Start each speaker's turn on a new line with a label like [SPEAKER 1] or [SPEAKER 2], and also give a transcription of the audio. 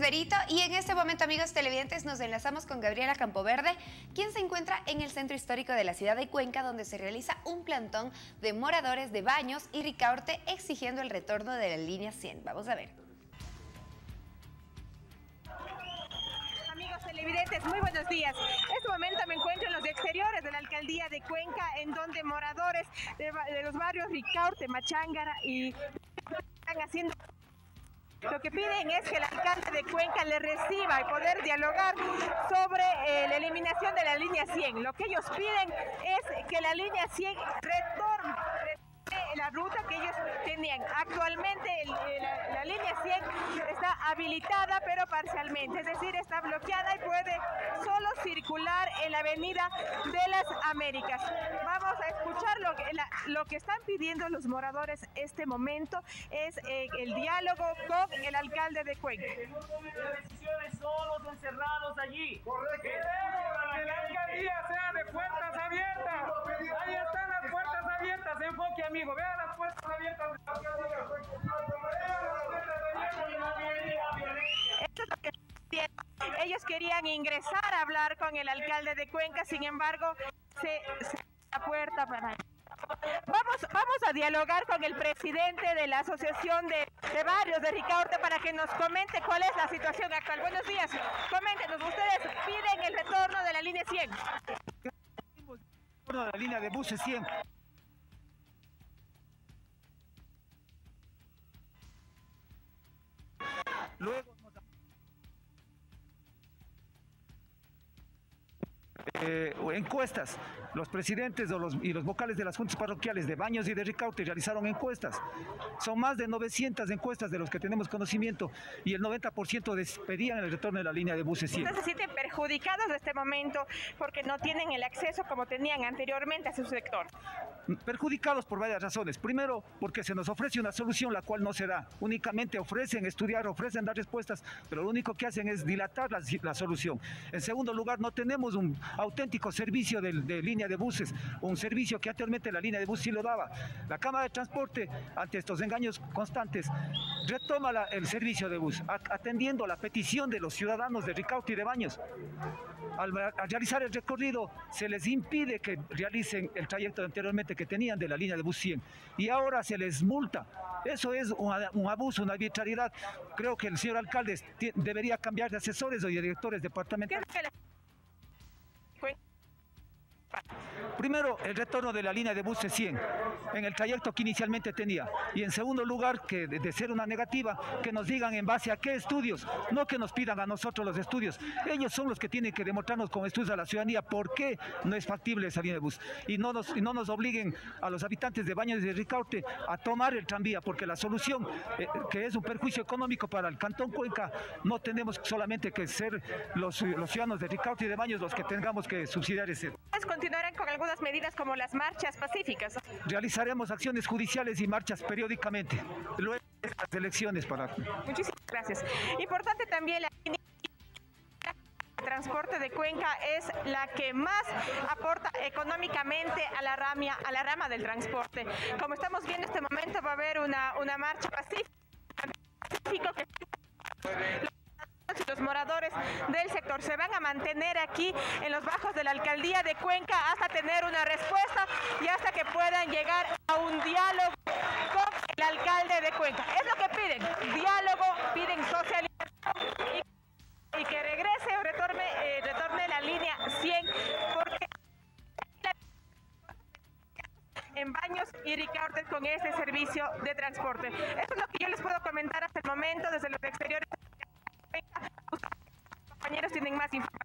[SPEAKER 1] Berito. Y en este momento, amigos televidentes, nos enlazamos con Gabriela Campoverde, quien se encuentra en el centro histórico de la ciudad de Cuenca, donde se realiza un plantón de moradores de Baños y Ricaurte exigiendo el retorno de la línea 100. Vamos a ver.
[SPEAKER 2] Amigos televidentes, muy buenos días. En este momento me encuentro en los exteriores de la alcaldía de Cuenca, en donde moradores de, de los barrios Ricaurte, Machángara y están haciendo lo que piden es que el alcalde de Cuenca le reciba y poder dialogar sobre eh, la eliminación de la línea 100. Lo que ellos piden es que la línea 100 retorne la ruta que ellos tenían. Actualmente la, línea 100 está habilitada pero parcialmente, es decir, está bloqueada y puede solo circular la avenida de las Américas. Vamos a escuchar lo que, lo que están pidiendo los moradores este momento es eh, el diálogo con el alcalde de Cuenca.
[SPEAKER 3] decisiones solos encerrados allí. Correcto. Que la alcaldía sea de puertas abiertas. Ahí están las puertas abiertas. Enfoque, amigo. Vea las puertas abiertas.
[SPEAKER 2] Ellos querían ingresar a hablar con el alcalde de Cuenca, sin embargo, se, se la puerta para Vamos, vamos a dialogar con el presidente de la Asociación de, de Barrios de Ricaurte para que nos comente cuál es la situación actual. Buenos días, coméntenos, ustedes piden el retorno de la línea 100.
[SPEAKER 4] El retorno de la línea de buses 100 Luego eh, encuestas. Los presidentes los, y los vocales de las juntas parroquiales de Baños y de Ricaute realizaron encuestas. Son más de 900 encuestas de los que tenemos conocimiento y el 90% despedían el retorno de la línea de buses 100.
[SPEAKER 2] se sienten perjudicados de este momento porque no tienen el acceso como tenían anteriormente a su sector?
[SPEAKER 4] Perjudicados por varias razones. Primero, porque se nos ofrece una solución la cual no se da. Únicamente ofrecen estudiar, ofrecen dar respuestas, pero lo único que hacen es dilatar la, la solución. En segundo lugar, no tenemos un auténtico servicio de, de, línea de buses, un servicio que anteriormente la línea de buses sí lo daba. La Cámara de Transporte, ante estos engaños constantes, retoma el servicio de bus, atendiendo la petición de los ciudadanos de Ricaute y de Baños. Al, al, realizar el recorrido, se les impide que realicen el trayecto anteriormente que tenían de la línea de bus 100 y ahora se les multa. Eso es un, un abuso, una arbitrariedad. Creo que el señor alcalde debería cambiar de asesores o de directores departamentales. Primero, el retorno de la línea de buses 100 en el trayecto que inicialmente tenía. Y en segundo lugar, que de ser una negativa, que nos digan en base a qué estudios, no que nos pidan a nosotros los estudios. Ellos son los que tienen que demostrarnos con estudios a la ciudadanía por qué no es factible esa línea de bus. Y no nos, obliguen a los habitantes de Baños de Ricaute a tomar el tranvía, porque la solución, eh, que es un perjuicio económico para el Cantón Cuenca, no tenemos solamente que ser los, ciudadanos de Ricaute y de Baños los que tengamos que subsidiar ese.
[SPEAKER 2] Continuarán con algunas medidas como las marchas pacíficas.
[SPEAKER 4] Realizaremos acciones judiciales y marchas periódicamente. Luego de las elecciones para.
[SPEAKER 2] Muchísimas gracias. Importante también la transporte de Cuenca es la que más aporta económicamente a la, ramia, a la rama del transporte. Como estamos viendo en este momento va a haber una, una marcha pacífica que moradores del sector se van a mantener aquí en los bajos de la alcaldía de Cuenca hasta tener una respuesta y hasta que puedan llegar a un diálogo con el alcalde de Cuenca. Es lo que piden, diálogo, piden socialización y, que regrese o retorne, eh, retorne la línea 100 porque en Baños y Ricaurte con este servicio de transporte. Eso es lo que yo les puedo comentar hasta el momento desde los exteriores Matthew.